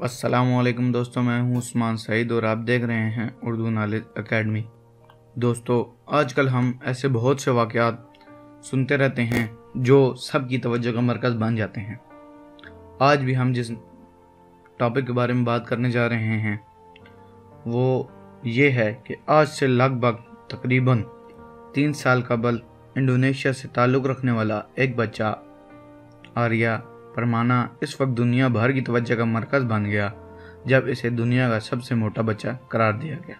السلام علیکم دوستوں میں ہوں عثمان سعید اور آپ دیکھ رہے ہیں اردو نالج اکیڈمی۔ دوستو، آج کل ہم ایسے بہت سے واقعات سنتے رہتے ہیں جو سب کی توجہ کا مرکز بن جاتے ہیں۔ آج بھی ہم جس ٹاپک کے بارے میں بات کرنے جا رہے ہیں، وہ یہ ہے کہ آج سے لگ بھگ تقریباً تین سال قبل انڈونیشیا سے تعلق رکھنے والا ایک بچہ، آریہ پرمانہ اس وقت دنیا بھر کی توجہ کا مرکز بن گیا جب اسے دنیا کا سب سے موٹا بچہ قرار دیا گیا۔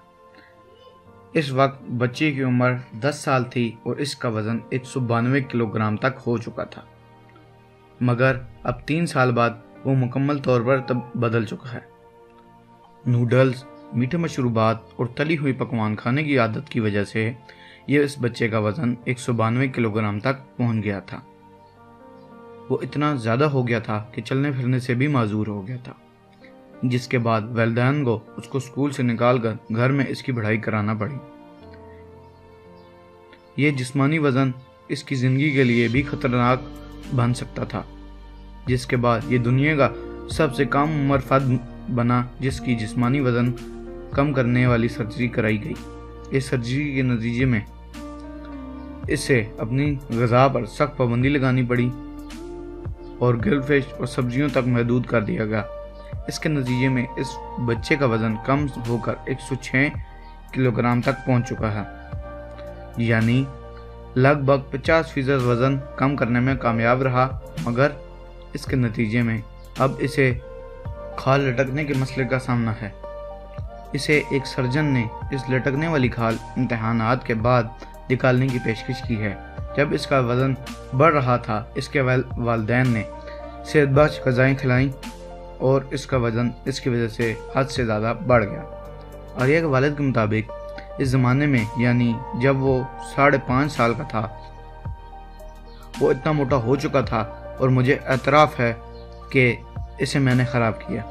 اس وقت بچے کی عمر دس سال تھی اور اس کا وزن ایک سو بانوے کلو گرام تک ہو چکا تھا۔ مگر اب تین سال بعد وہ مکمل طور پر تب بدل چکا ہے۔ نوڈلز، میٹھے مشروبات اور تلی ہوئی پکوان کھانے کی عادت کی وجہ سے یہ اس بچے کا وزن ایک سو بانوے کلو گرام تک پہنچ گیا تھا۔ وہ اتنا زیادہ ہو گیا تھا کہ چلنے پھرنے سے بھی معذور ہو گیا تھا۔ جس کے بعد والدین کو اس کو اسکول سے نکال کر گھر میں اس کی پڑھائی کرانا پڑی۔ یہ جسمانی وزن اس کی زندگی کے لیے بھی خطرناک بن سکتا تھا۔ جس کے بعد یہ دنیا کا سب سے کم عمر فرد بنا، جس کی جسمانی وزن کم کرنے والی سرجری کرائی گئی۔ اس سرجری کے نتیجے میں اسے اپنی غذا پر سخت پابندی لگانی پڑی۔ اور گل فش اور سبزیوں تک محدود کر دیا گیا۔ اس کے نتیجے میں اس بچے کا وزن کم ہو کر ایک سو چھ کلو گرام تک پہنچ چکا ہے۔ یعنی لگ بھگ پچاس فیصد وزن کم کرنے میں کامیاب رہا، مگر اس کے نتیجے میں اب اسے کھال لٹکنے کے مسئلے کا سامنا ہے۔ اسے ایک سرجن نے اس لٹکنے والی کھال امتحانات کے بعد نکالنے کی پیشکش کی ہے۔ جب اس کا وزن بڑھ رہا تھا، اس کے والدین نے صحت بخش غذائیں کھلائیں اور اس کا وزن اس کی وجہ سے حد سے زیادہ بڑھ گیا۔ آریہ کے والد کے مطابق اس زمانے میں یعنی جب وہ ساڑھے پانچ سال کا تھا، وہ اتنا موٹا ہو چکا تھا اور مجھے اعتراف ہے کہ اسے میں نے خراب کیا۔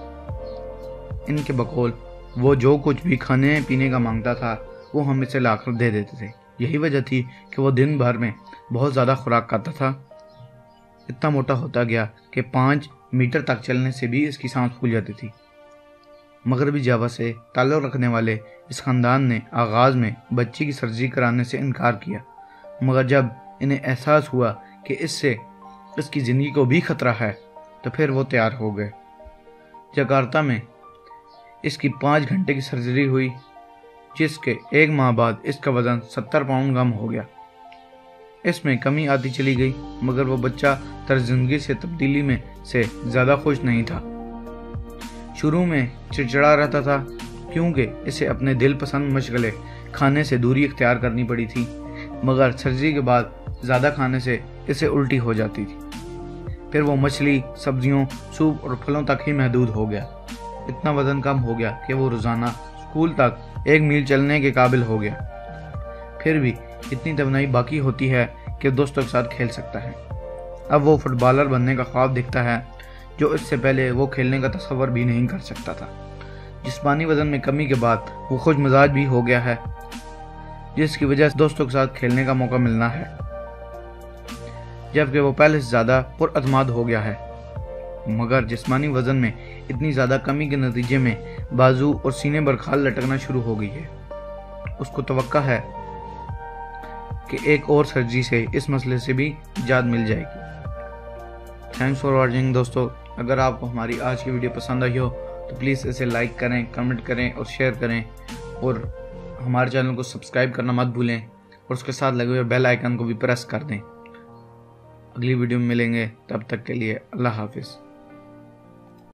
ان کے بقول وہ جو کچھ بھی کھانے پینے کا مانگتا تھا، وہ ہم اسے لا کر دے دیتے تھے۔ یہی وجہ تھی کہ وہ دن بھر میں بہت زیادہ خوراک کھاتا تھا۔ اتنا موٹا ہوتا گیا کہ پانچ میٹر تک چلنے سے بھی اس کی سانس پھول جاتی تھی۔ مغربی جاوا سے تعلق رکھنے والے اس خاندان نے آغاز میں بچی کی سرجری کرانے سے انکار کیا۔ مگر جب انہیں احساس ہوا کہ اس سے اس کی زندگی کو بھی خطرہ ہے، تو پھر وہ تیار ہو گئے۔ جکارتا میں اس کی پانچ گھنٹے کی سرجری ہوئی۔ جس کے ایک ماہ بعد اس کا وزن ستر پاؤنڈ کم ہو گیا۔ اس میں کمی آتی چلی گئی، مگر وہ بچہ زندگی سے تبدیلی میں سے زیادہ خوش نہیں تھا۔ شروع میں چڑچڑا رہتا تھا، کیونکہ اسے اپنے دل پسند مشغلے کھانے سے دوری اختیار کرنی پڑی تھی، مگر سرجری کے بعد زیادہ کھانے سے اسے الٹی ہو جاتی تھی۔ پھر وہ مچھلی، سبزیوں، سوپ اور پھلوں تک ہی محدود ہو گیا۔ اتنا وزن کم ہو گیا کہ وہ روزانہ اسکول تک ایک میل چلنے کے قابل ہو گیا۔ پھر بھی اتنی توانائی باقی ہوتی ہے کہ دوستوں کے ساتھ کھیل سکتا ہے۔ اب وہ فٹ بالر بننے کا خواب دکھتا ہے جو اس سے پہلے وہ کھیلنے کا تصور بھی نہیں کر سکتا تھا۔ جسمانی وزن میں کمی کے بعد وہ خوش مزاج بھی ہو گیا ہے، جس کی وجہ سے دوستوں کے ساتھ کھیلنے کا موقع ملنا ہے۔ جبکہ وہ پہلے سے زیادہ پر اعتماد ہو گیا ہے۔ مگر جسمانی وزن میں اتنی زیادہ کمی کے نتیجے میں بازو اور سینے پر کھال لٹکنا شروع ہو گئی ہے۔ اس کو توقع ہے کہ ایک اور سرجری سے اس مسئلے سے بھی جاد مل جائے گی۔ تھینکس فار واچنگ دوستو۔ اگر آپ کو ہماری آج کی ویڈیو پسند آئی ہو تو پلیز اسے لائک کریں، کمنٹ کریں اور شیئر کریں۔ اور ہمارے چینل کو سبسکرائب کرنا مت بھولیں اور اس کے ساتھ لگے ہوئے بیل آئیکن کو بھی پریس کر دیں۔ اگلی ویڈیو میں ملیں گے۔ تب تک کے لیے اللہ حافظ۔